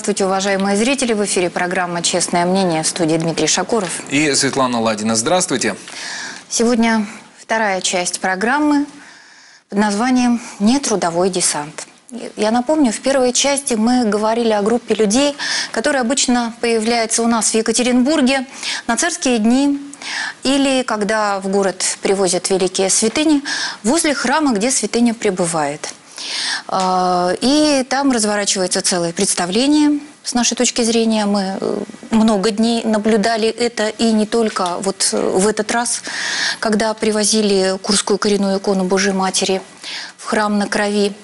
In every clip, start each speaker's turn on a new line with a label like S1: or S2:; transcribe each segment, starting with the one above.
S1: Здравствуйте, уважаемые зрители. В эфире программа «Честное мнение» в студии Дмитрий Шакуров.
S2: И Светлана Ладина. Здравствуйте.
S1: Сегодня вторая часть программы под названием «Нетрудовой десант». Я напомню, в первой части мы говорили о группе людей, которые обычно появляются у нас в Екатеринбурге на царские дни или когда в город привозят великие святыни возле храма, где святыня пребывает. А, и там разворачивается целое представление. С нашей точки зрения мы э, много дней наблюдали это, и не только вот в этот раз, когда привозили Курскую коренную икону Божьей Матери в храм на крови.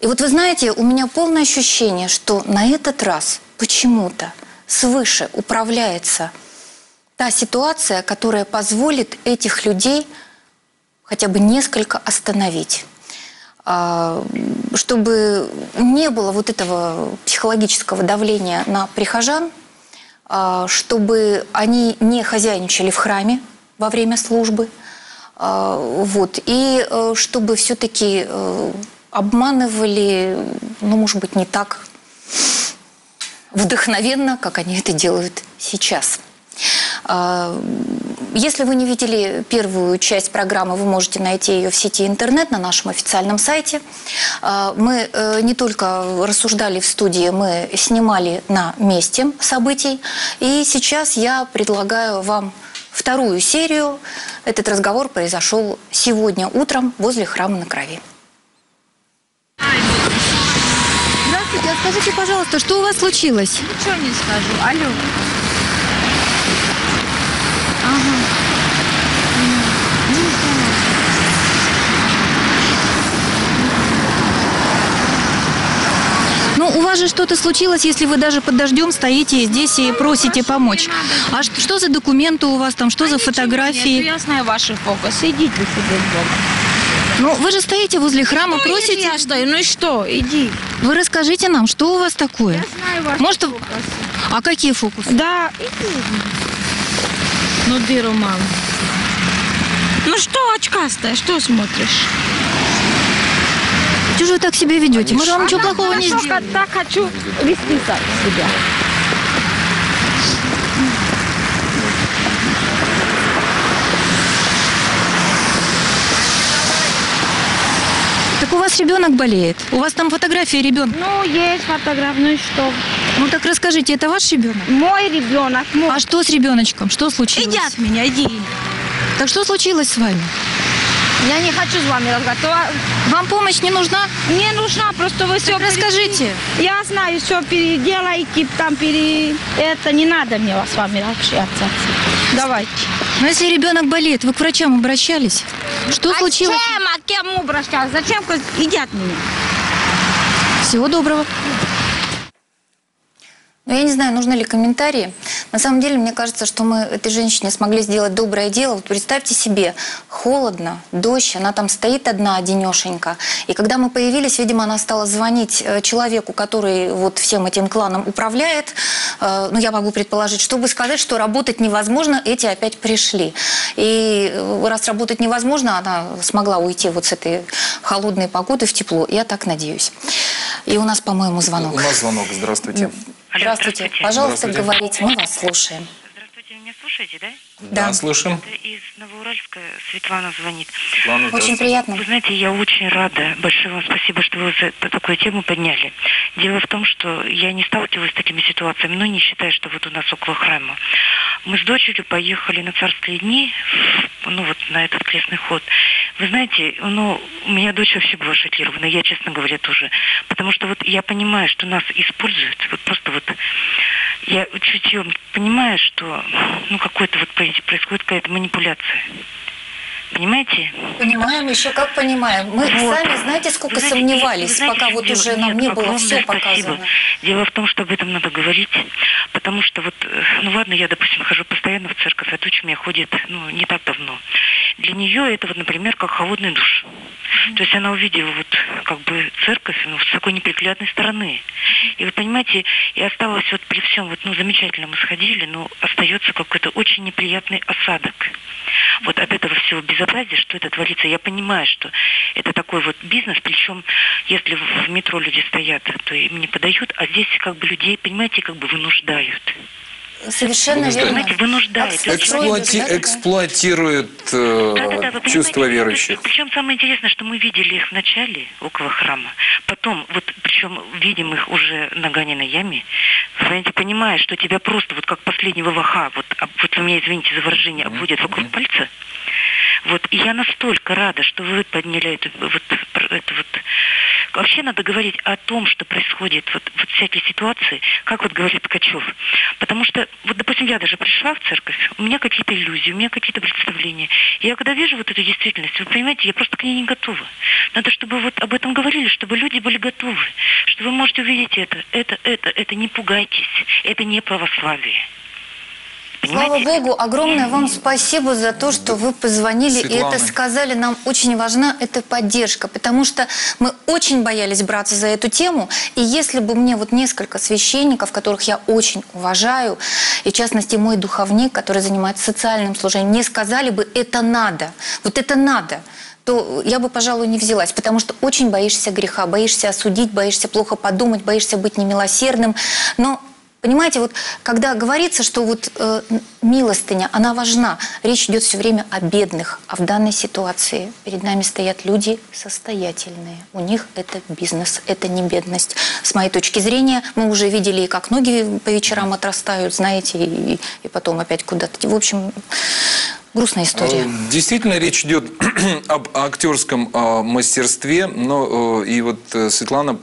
S1: И вот вы знаете, у меня полное ощущение, что на этот раз почему-то свыше управляется та ситуация, которая позволит этих людей хотя бы несколько остановить чтобы не было вот этого психологического давления на прихожан, а, чтобы они не хозяйничали в храме во время службы, а, вот, и э, чтобы все-таки э, обманывали, ну, может быть, не так вдохновенно, как они это делают сейчас. Если вы не видели первую часть программы, вы можете найти ее в сети интернет на нашем официальном сайте. А, мы э, не только рассуждали в студии, мы снимали на месте событий. И сейчас я предлагаю вам вторую серию. Этот разговор произошел сегодня утром возле храма на крови. Здравствуйте, а скажите, пожалуйста, что у вас случилось?
S3: Ничего не скажу. Алло.
S1: Вас же что-то случилось, если вы даже под дождем стоите здесь и просите помочь. А что, что за документы у вас там, что за фотографии?
S3: Я знаю ваши фокусы. Идите себе дома.
S1: Ну, вы же стоите возле храма,
S3: Ну,
S1: просите.
S3: я стою, ну и что? Иди.
S1: Вы расскажите нам, что у вас такое?
S3: Я знаю ваши
S1: Может,
S3: фокусы.
S1: а какие фокусы?
S3: Да, иди. Ну ты, Роман. Ну что, очкастая, что смотришь?
S1: Чего же вы так себя ведете? Мы же вам ничего плохого не сделали.
S3: Так хочу вести себя.
S1: Так у вас ребенок болеет. У вас там фотография ребенка.
S3: Ну, есть фотограф, ну и что?
S1: Ну так расскажите, это ваш ребенок?
S3: Мой ребенок, мой.
S1: А что с ребеночком? Что случилось?
S3: Иди от меня, иди.
S1: Так что случилось с вами?
S3: Я не хочу с вами разговаривать.
S1: Вам помощь не нужна?
S3: Мне нужна, просто вы все
S1: расскажите.
S3: Я знаю, все переделайте, там пере... Это не надо мне с вами общаться. Давайте.
S1: Но если ребенок болеет, вы к врачам обращались? Что случилось?
S3: Зачем? А кем обращаться? Зачем? Иди от меня.
S1: Всего доброго. Ну, я не знаю, нужны ли комментарии. На самом деле, мне кажется, что мы этой женщине смогли сделать доброе дело. Вот представьте себе, холодно, дождь, она там стоит одна, одинешенька. И когда мы появились, видимо, она стала звонить э, человеку, который вот всем этим кланом управляет. Э, Ну, я могу предположить, чтобы сказать, что работать невозможно, эти опять пришли. И э, раз работать невозможно, она смогла уйти вот с этой холодной погоды в тепло. Я так надеюсь. И у нас, по-моему, звонок.
S2: У нас звонок. Здравствуйте.
S4: Алло,
S1: Здравствуйте.
S4: здравствуйте.
S1: Пожалуйста,
S2: Здравствуйте.
S1: говорите, мы вас слушаем.
S4: Здравствуйте, вы меня слушаете, да?
S1: Да.
S2: слышим.
S4: Это из Новоуральска Светлана звонит.
S2: Светлана,
S1: Очень приятно.
S4: Вы знаете, я очень рада. Большое вам спасибо, что вы за такую тему подняли. Дело в том, что я не сталкивалась с такими ситуациями, но не считая, что вот у нас около храма. Мы с дочерью поехали на царские дни, ну вот на этот крестный ход. Вы знаете, ну, у меня дочь вообще была шокирована, я, честно говоря, тоже. Потому что вот я понимаю, что нас используют, вот просто вот я чутьем понимаю, что ну какой-то вот происходит какая-то манипуляция. Понимаете?
S1: Понимаем, еще как понимаем. Мы
S4: Вот.
S1: сами, знаете, сколько
S4: знаете,
S1: сомневались,
S4: вы знаете,
S1: пока вот
S4: чем
S1: уже
S4: дело?
S1: нам
S4: Нет,
S1: не было все
S4: спасибо.
S1: показано.
S4: Дело в том, что об этом надо говорить, потому что вот, э, ну ладно, я, допустим, хожу постоянно в церковь, а дочь у меня ходит, ну, не так давно. Для нее это вот, например, как холодный душ. То есть она увидела вот как бы церковь ну, с такой неприглядной стороны. И вы понимаете, и осталось вот при всем, вот, ну, замечательно мы сходили, но остается какой-то очень неприятный осадок. Вот от этого всего безобразия, что это творится. Я понимаю, что это такой вот бизнес, причем если в метро люди стоят, то им не подают, а здесь как бы людей, понимаете, как бы вынуждают.
S1: Совершенно
S2: Вынуждают.
S1: верно.
S4: Понимаете, вынуждают.
S1: Как
S2: Эксплуати-
S1: да, да.
S2: эксплуатирует э,
S4: Да-да-да, вы
S2: чувства
S4: понимаете,
S2: верующих.
S4: Причем самое интересное, что мы видели их в начале около храма, потом, вот причем видим их уже на Ганиной яме, понимаете, понимая, что тебя просто вот как последнего ваха, вот, об- вот вы меня извините за выражение, обводят вокруг пальца, вот, и я настолько рада, что вы подняли эту, вот, это вот... Вообще надо говорить о том, что происходит, вот, вот всякие ситуации, как вот говорит Ткачев. Потому что, вот, допустим, я даже пришла в церковь, у меня какие-то иллюзии, у меня какие-то представления. Я когда вижу вот эту действительность, вы понимаете, я просто к ней не готова. Надо, чтобы вот об этом говорили, чтобы люди были готовы, что вы можете увидеть это, это, это, это, не пугайтесь, это не православие.
S1: Слава? Богу, огромное вам спасибо за то, что вы позвонили и
S2: Светлана.
S1: это сказали. Нам очень важна эта поддержка, потому что мы очень боялись браться за эту тему. И если бы мне вот несколько священников, которых я очень уважаю, и в частности мой духовник, который занимается социальным служением, не сказали бы «это надо», вот это надо, то я бы, пожалуй, не взялась, потому что очень боишься греха, боишься осудить, боишься плохо подумать, боишься быть немилосердным. Но Понимаете, вот когда говорится, что вот э, милостыня, она важна, речь идет все время о бедных, а в данной ситуации перед нами стоят люди состоятельные. У них это бизнес, это не бедность. С моей точки зрения, мы уже видели, как ноги по вечерам отрастают, знаете, и, и потом опять куда-то. В общем, грустная история.
S2: Э, Действительно, речь идет об актерском э, мастерстве, но э, и вот э, Светлана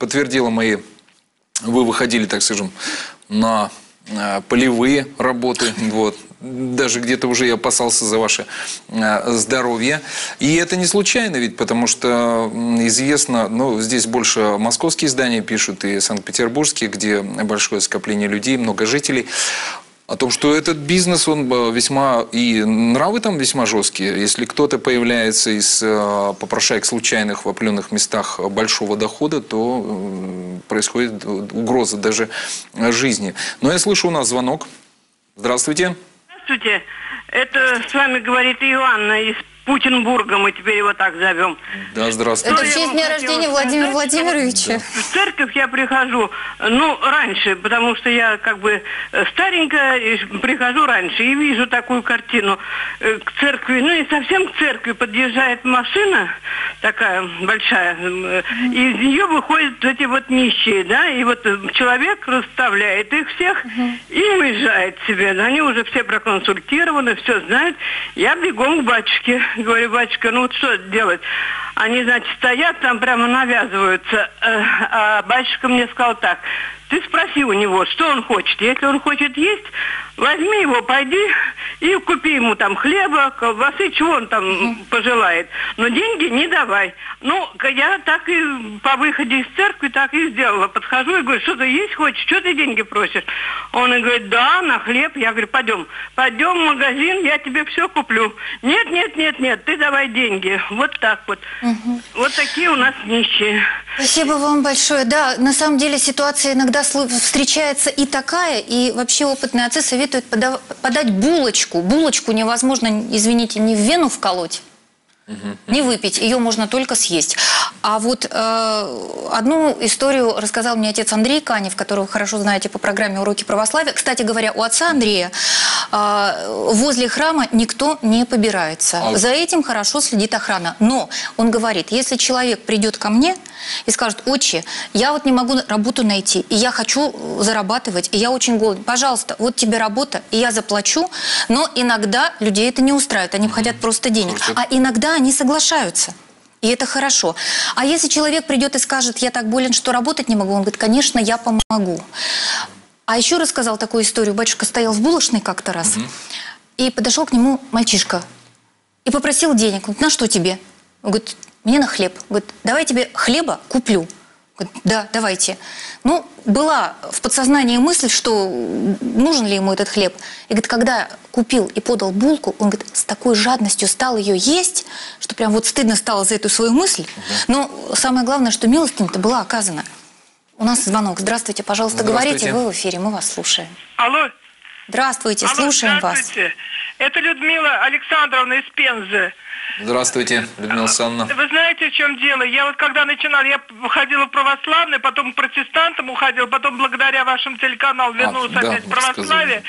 S2: подтвердила мои, вы выходили, так скажем, на э, полевые работы, вот. Даже где-то уже я опасался за ваше э, здоровье. И это не случайно ведь, потому что известно, ну, здесь больше московские издания пишут и санкт-петербургские, где большое скопление людей, много жителей о том, что этот бизнес, он э, весьма, и нравы там весьма жесткие. Если кто-то появляется из э, попрошаек случайных в определенных местах большого дохода, то происходит угроза даже жизни. Но я слышу у нас звонок. Здравствуйте.
S5: Здравствуйте. Это с вами говорит Иоанна из Путинбурга, мы теперь его так зовем.
S2: Да, здравствуйте.
S1: Это в честь дня рождения Владимира Владимировича.
S5: В церковь я прихожу, ну, раньше, потому что я как бы э, старенькая, и прихожу раньше и вижу такую картину. Э, К церкви, ну и совсем к церкви подъезжает машина такая большая, э, и из нее выходят эти вот нищие, да, и вот человек расставляет их всех и уезжает себе. Они уже все проконсультированы, все знают. Я бегом к батюшке, говорю, батюшка, ну вот что делать? Они, значит, стоят там, прямо навязываются. Э, А батюшка мне сказал так, ты спроси у него, что он хочет. Если он хочет есть, возьми его, пойди и купи ему там хлеба, колбасы, чего он там пожелает. Но деньги не давай. Ну, я так и по выходе из церкви так и сделала. Подхожу и говорю, что ты есть хочешь, что ты деньги просишь? Он и говорит, да, на хлеб. Я говорю, пойдем, пойдем в магазин, я тебе все куплю. Нет, нет, нет, нет, ты давай деньги. Вот так вот. Вот такие у нас нищие.
S1: Спасибо вам большое. Да, на самом деле ситуация иногда слы- встречается и такая, и вообще опытные отцы советуют подать булочку. Булочку невозможно, извините, не в вену вколоть, не выпить, ее можно только съесть. А вот э, одну историю рассказал мне отец Андрей Канев, которого хорошо знаете по программе «Уроки православия». Кстати говоря, у отца Андрея э, возле храма никто не побирается.
S2: А-
S1: За этим хорошо следит охрана. Но он говорит, если человек придет ко мне и скажет, отче, я вот не могу работу найти, и я хочу зарабатывать, и я очень голоден, пожалуйста, вот тебе работа, и я заплачу, но иногда людей это не устраивает, они хотят просто денег. А иногда они соглашаются. И это хорошо. А если человек придет и скажет, я так болен, что работать не могу, он говорит, конечно, я помогу. А еще рассказал такую историю. Батюшка стоял в булочной как-то раз, и подошел к нему мальчишка и попросил денег. Он говорит, на что тебе? Он говорит, мне на хлеб. Он говорит, давай я тебе хлеба куплю. Говорит, да, давайте. Ну, была в подсознании мысль, что нужен ли ему этот хлеб. И говорит, когда купил и подал булку, он говорит, с такой жадностью стал ее есть, что прям вот стыдно стало за эту свою мысль. Но самое главное, что милостынь-то была оказана. У нас звонок. Здравствуйте, пожалуйста,
S2: Здравствуйте.
S1: говорите, вы в эфире, мы вас слушаем.
S6: Алло.
S1: Здравствуйте,
S6: Алло,
S1: слушаем вас.
S6: здравствуйте. Это Людмила Александровна из Пензы.
S2: Здравствуйте, Людмила Александровна.
S6: Вы знаете, в чем дело? Я вот когда начинала, я ходила в православный, потом к протестантам уходила, потом благодаря вашему телеканалу вернулась
S2: да,
S6: опять в
S2: вы
S6: православие.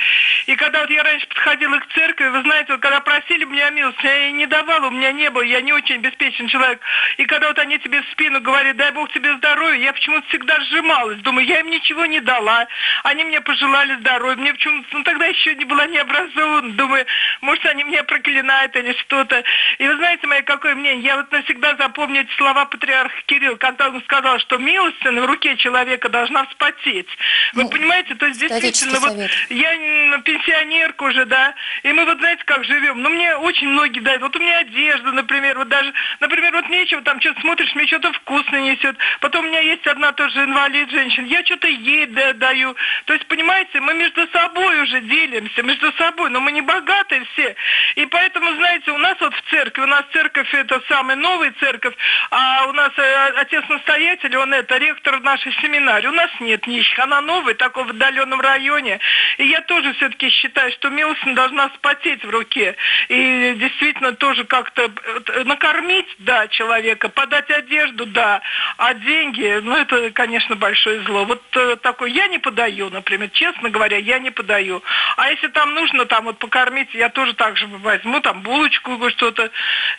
S6: И когда вот я раньше подходила к церкви, вы знаете, вот когда просили меня милость, я ей не давала, у меня не было, я не очень обеспечен человек. И когда вот они тебе в спину говорят, дай Бог тебе здоровья, я почему-то всегда сжималась. Думаю, я им ничего не дала. Они мне пожелали здоровья. Мне почему-то, тогда еще не была необразована. Думаю, может, они меня проклинают или что-то. И вы знаете, мое какое мнение? Я вот навсегда запомню эти слова патриарха Кирилла, когда он сказал, что милость в руке человека должна вспотеть. Вы
S1: Ну,
S6: понимаете, то есть действительно, вот
S1: совет.
S6: я пенсионерка уже, да, и мы вот знаете, как живем. Ну, мне очень многие дают. Вот у меня одежда, например, вот даже, например, вот нечего, там что-то смотришь, мне что-то вкусное несет. Потом у меня есть одна тоже инвалид женщина, я что-то ей да- даю. То есть, понимаете, мы между собой уже делимся, между собой, но мы не богатые все. И поэтому, знаете, у нас вот в церкви, у нас церковь это самая новая церковь, а у нас э, отец-настоятель, он это, ректор нашей семинарии. У нас нет нищих, она новая, такой в отдаленном районе. И я тоже все-таки считаю, что милость должна спотеть в руке. И действительно тоже как-то э, накормить, да, человека, подать одежду, да, а деньги, ну это, конечно, большое зло. Вот э, такой, я не подаю, например, честно говоря, я не подаю. А если там нужно там вот покормить, я тоже так же возьму там булочку или что-то,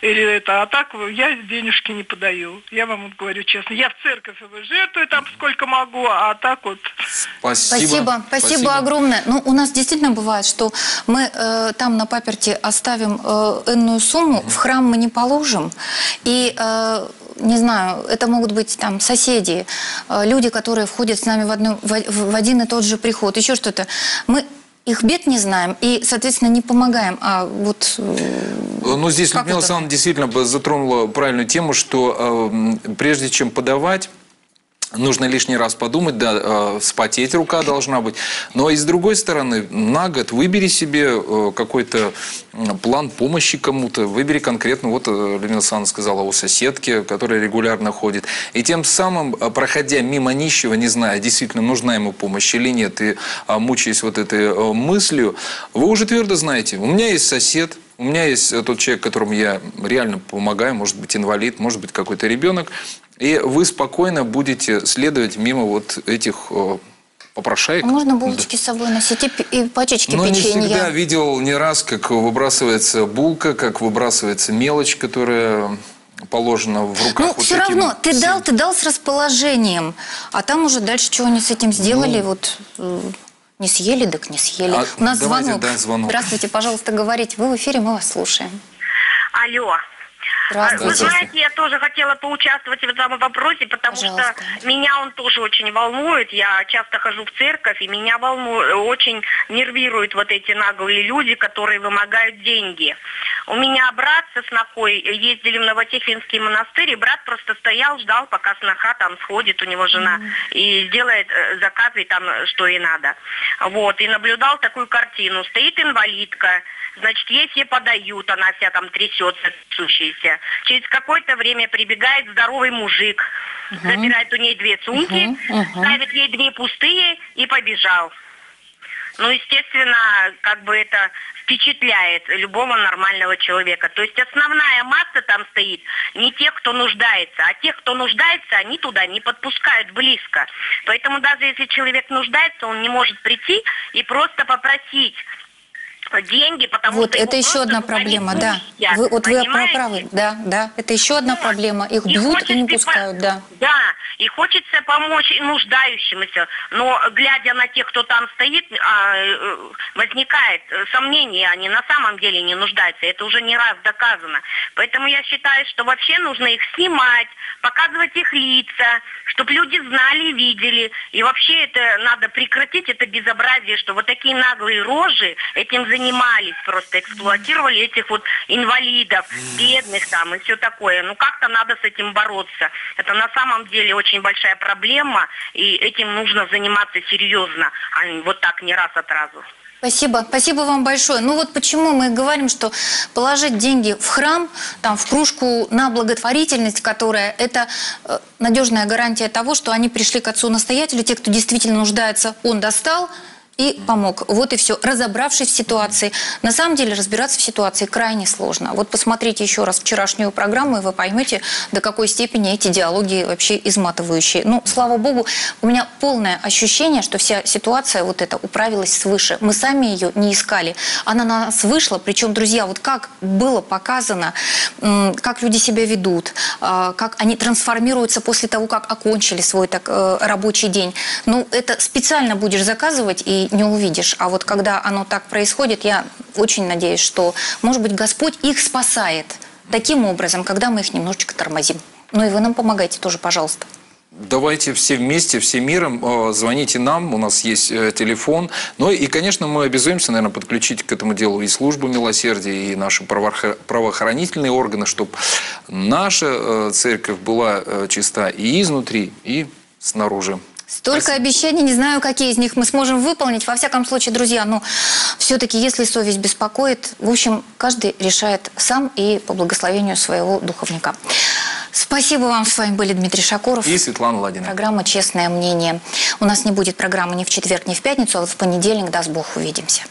S6: или это, а так я денежки не подаю. Я вам вот говорю честно, я в церковь жертвую там сколько могу, а так вот
S2: Спасибо.
S1: Спасибо, спасибо, огромное. Ну, у нас действительно бывает, что мы э, там на паперте оставим э, энную сумму, в храм мы не положим, и э, не знаю, это могут быть там соседи, э, люди, которые входят с нами в, одну, в, в один и тот же приход, еще что-то. Мы их бед не знаем и, соответственно, не помогаем. А вот э,
S2: Ну, здесь Людмила? Александровна действительно бы затронула правильную тему, что э, прежде чем подавать, Нужно лишний раз подумать, да, э, вспотеть рука должна быть. Но и с другой стороны, на год выбери себе э, какой-то план помощи кому-то, выбери конкретно, вот э, Людмила Александровна сказала о соседке, которая регулярно ходит. И тем самым, э, проходя мимо нищего, не зная, действительно нужна ему помощь или нет, и а, мучаясь вот этой мыслью, вы уже твердо знаете, у меня есть сосед, у меня есть тот человек, которому я реально помогаю, может быть инвалид, может быть какой-то ребенок, и вы спокойно будете следовать мимо вот этих э, попрошаек.
S1: а можно булочки с собой носить и, и пачечки
S2: Но не
S1: печенья.
S2: всегда видел не раз, как выбрасывается булка, как выбрасывается мелочь, которая положена в руках.
S1: Ну,
S2: вот
S1: все равно, ты
S2: всем.
S1: дал, ты дал с расположением, а там уже дальше, что они с этим сделали,
S2: Ну.
S1: вот э, не съели, так не съели.
S2: А,
S1: У нас
S2: давайте,
S1: звонок.
S2: да, звонок.
S1: Здравствуйте, пожалуйста, говорите. Вы в эфире, мы вас слушаем.
S7: Алло. Вы знаете, я тоже хотела поучаствовать в этом вопросе, потому
S1: Пожалуйста.
S7: что меня он тоже очень волнует. Я часто хожу в церковь, и меня волнует, очень нервируют вот эти наглые люди, которые вымогают деньги. У меня брат со снохой ездили в Новотихвинский монастырь, и брат просто стоял, ждал, пока сноха там сходит, у него жена, и сделает э, заказы там, что ей надо. Вот, и наблюдал такую картину. Стоит инвалидка, Значит, ей все подают, она вся там трясется, трясущаяся. Через какое-то время прибегает здоровый мужик, забирает у ней две сумки, ставит ей две пустые и побежал. Ну, естественно, как бы это впечатляет любого нормального человека. То есть основная масса там стоит не тех, кто нуждается, а тех, кто нуждается, они туда не подпускают близко. Поэтому даже если человек нуждается, он не может прийти и просто попросить деньги, потому
S1: Вот
S7: что
S1: это
S7: его
S1: еще одна проблема, да.
S7: пустят,
S1: Вы, вот вы
S7: понимаете?
S1: правы, да, да. Это еще одна
S7: Вот.
S1: проблема. Их
S7: И
S1: бьют и не
S7: по-
S1: пускают, да.
S7: Да, и хочется помочь и нуждающимся, но глядя на тех, кто там стоит, а, э, возникает э, сомнение, они на самом деле не нуждаются, это уже не раз доказано. Поэтому я считаю, что вообще нужно их снимать, показывать их лица, чтобы люди знали и видели. И вообще это надо прекратить, это безобразие, что вот такие наглые рожи этим занимались, просто эксплуатировали этих вот инвалидов, бедных там и все такое. Ну как-то надо с этим бороться. Это на самом деле очень большая проблема, и этим нужно заниматься серьезно, а не вот так не раз от разу.
S1: Спасибо, спасибо вам большое. Ну вот почему мы говорим, что положить деньги в храм, там, в кружку на благотворительность, которая это э, надежная гарантия того, что они пришли к отцу-настоятелю, те, кто действительно нуждается, он достал, и помог. Вот и все. Разобравшись в ситуации. На самом деле разбираться в ситуации крайне сложно. Вот посмотрите еще раз вчерашнюю программу, и вы поймете, до какой степени эти диалоги вообще изматывающие. Ну, слава богу, у меня полное ощущение, что вся ситуация вот эта управилась свыше. Мы сами ее не искали. Она на нас вышла. Причем, друзья, вот как было показано, как люди себя ведут, а, как они трансформируются после того, как окончили свой так, э, рабочий день. Ну, это специально будешь заказывать и не увидишь. А вот когда оно так происходит, я очень надеюсь, что, может быть, Господь их спасает таким образом, когда мы их немножечко тормозим. Ну и вы нам помогайте тоже, пожалуйста.
S2: Давайте все вместе, все миром, э, звоните нам, у нас есть э, телефон. Ну и, конечно, мы обязуемся, наверное, подключить к этому делу и службу милосердия, и наши правоохранительные органы, чтобы наша э, церковь была чиста и изнутри, и снаружи.
S1: Столько Спасибо. обещаний, не знаю, какие из них мы сможем выполнить. Во всяком случае, друзья, ну, все-таки, если совесть беспокоит, в общем, каждый решает сам и по благословению своего духовника. Спасибо вам. С вами были Дмитрий Шакуров.
S2: И Светлана Ладина.
S1: Программа «Честное мнение». У нас не будет программы ни в четверг, ни в пятницу, а вот в понедельник, даст Бог, увидимся.